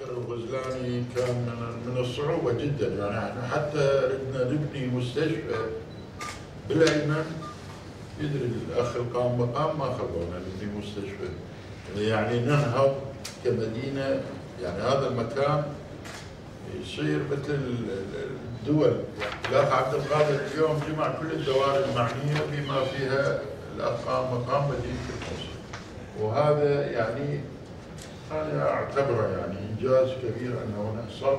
معسكر الغزلاني كان من- الصعوبة جدا يعني إحنا حتى ردنا نبني مستشفى بالأيمن يدري الأخ القام مقام ما خلونا نبني مستشفى. يعني ننهض كمدينة يعني هذا المكان يصير مثل ال- ال- الدول. الاخ عبد القادر اليوم جمع كل الدوائر المعنية بما فيها الأخ قام مقام مدينة الموصل. وهذا يعني أنا اعتبره يعني إنجاز كبير انه نحصل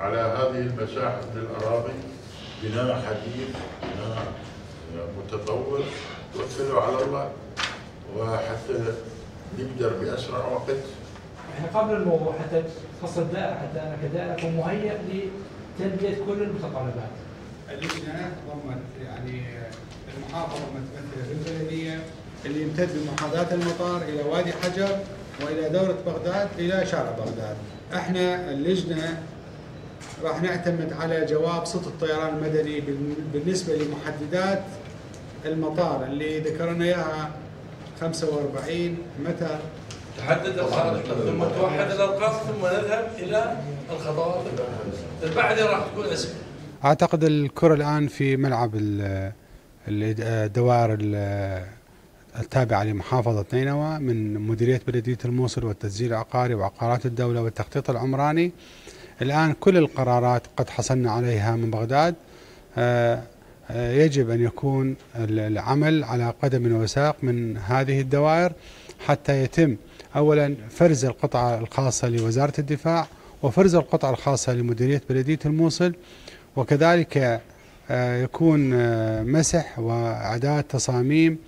على هذه المساحة من الاراضي بناء حديث بناء متطور توكلوا على الله وحتى نقدر بأسرع وقت إحنا قبل الموضوع حتى خاصة الدائرة حتى أنا كدائرة أكون مهيئ لتلبية كل المتطلبات. اللجنه ضمت يعني المحافظه متمثله في البلديه اللي يمتد من محاذاه المطار إلى وادي حجر وإلى دورة بغداد إلى شارع بغداد. إحنا اللجنة راح نعتمد على جواب صوت الطيران المدني بال- بالنسبة لمحددات المطار اللي ذكرنا إياها 45 متر. تحدد الخارطة ثم توحد الأرقام ثم نذهب إلى الخطوات. البعد راح تكون أسهل. أعتقد الكرة الآن في ملعب ال- ال- الدوائر ال- التابعه لمحافظة نينوى من مديرية بلديه الموصل والتسجيل العقاري وعقارات الدولة والتخطيط العمراني. الآن كل القرارات قد حصلنا عليها من بغداد. آه، آه، يجب أن يكون ال- العمل على قدم وساق من هذه الدوائر حتى يتم اولا فرز القطعه الخاصة لوزارة الدفاع وفرز القطعه الخاصة لمديرية بلديه الموصل. وكذلك آه، يكون مسح وأعداد تصاميم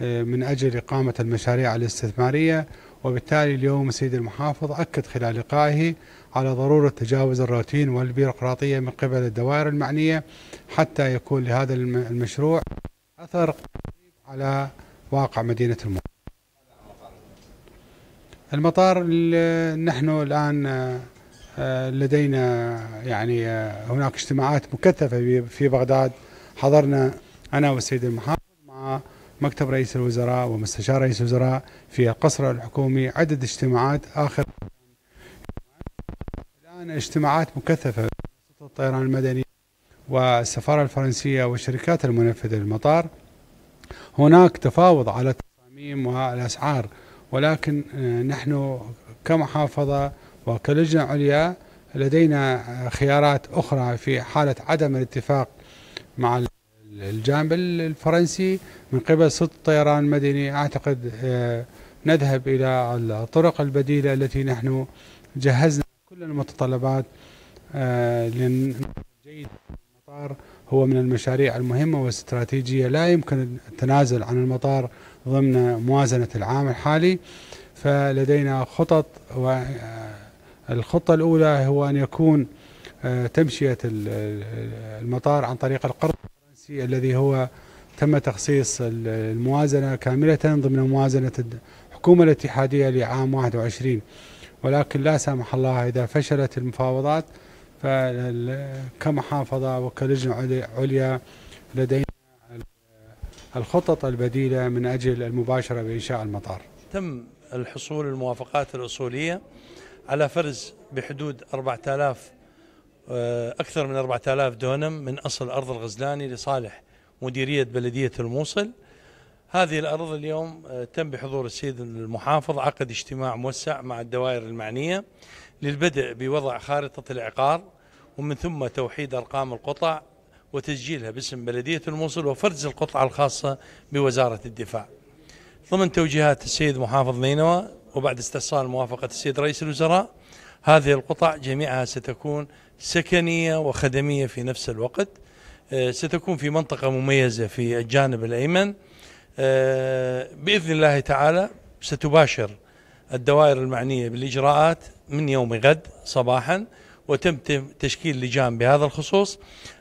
من أجل إقامة المشاريع الاستثمارية وبالتالي اليوم السيد المحافظ أكد خلال لقائه على ضرورة تجاوز الروتين والبيروقراطية من قبل الدوائر المعنية حتى يكون لهذا الم- المشروع قريب على واقع الموصل. المطار ال- نحن الآن آه، آه، لدينا يعني آه، هناك اجتماعات مكثفة في- بغداد حضرنا أنا والسيد المحافظ مكتب رئيس الوزراء ومستشار رئيس الوزراء في القصر الحكومي عدة اجتماعات آخر الآن اجتماعات مكثفة الطيران المدني والسفارة الفرنسية والشركات المنفذة للمطار. هناك تفاوض على التصاميم والأسعار ولكن آه، نحن كمحافظة وكلجنة عليا لدينا خيارات أخرى في حالة عدم الاتفاق مع الجانب الفرنسي من قبل صوت الطيران المدني أعتقد آه، نذهب إلى الطرق البديلة التي نحن جهزنا. كل المتطلبات آه، جيد. المطار هو من المشاريع المهمة والاستراتيجية لا يمكن التنازل عن المطار ضمن موازنة العام الحالي. فلدينا خطط والخطة الأولى هو أن يكون آه، تمشية ال- ال- المطار عن طريق القرض الفرنسي الذي هو تم تخصيص ال- الموازنة كاملة ضمن موازنة الحكومة الاتحادية لعام 21 ولكن لا سامح الله إذا فشلت المفاوضات فكمحافظة وكلجنة علي- عليا لدينا ال- الخطط البديلة من أجل المباشرة بإنشاء المطار. تم الحصول الموافقات الأصولية على فرز بحدود 4000 آه، أكثر من 4000 دونم من أصل أرض الغزلاني لصالح مديرية بلدية الموصل. هذه الأرض اليوم آه، تم بحضور السيد المحافظ عقد اجتماع موسع مع الدوائر المعنية للبدء بوضع خارطة العقار ومن ثم توحيد أرقام القطع وتسجيلها باسم بلدية الموصل وفرز القطعة الخاصة بوزارة الدفاع. ضمن توجيهات السيد محافظ نينوى وبعد استحصال موافقة السيد رئيس الوزراء هذه القطع جميعها ستكون سكنية وخدمية في نفس الوقت. آه، ستكون في منطقة مميزة في الجانب الأيمن. آه، بإذن الله تعالى ستباشر الدوائر المعنية بالإجراءات من يوم غد صباحا وتم تم تشكيل لجان بهذا الخصوص.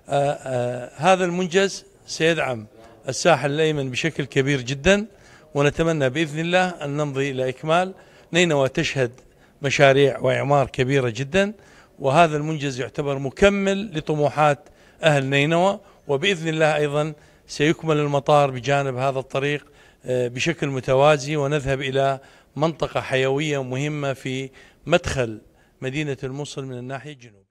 آه، هذا المنجز سيدعم الساحل الأيمن بشكل كبير جدا ونتمنى بإذن الله أن نمضي إلى إكمال. نينوى تشهد مشاريع وإعمار كبيرة جدا وهذا المنجز يعتبر مكمل لطموحات أهل نينوى وبإذن الله أيضا سيكمل المطار بجانب هذا الطريق آه، بشكل متوازي ونذهب إلى منطقة حيوية مهمة في مدخل مدينة الموصل من الناحية الجنوبية.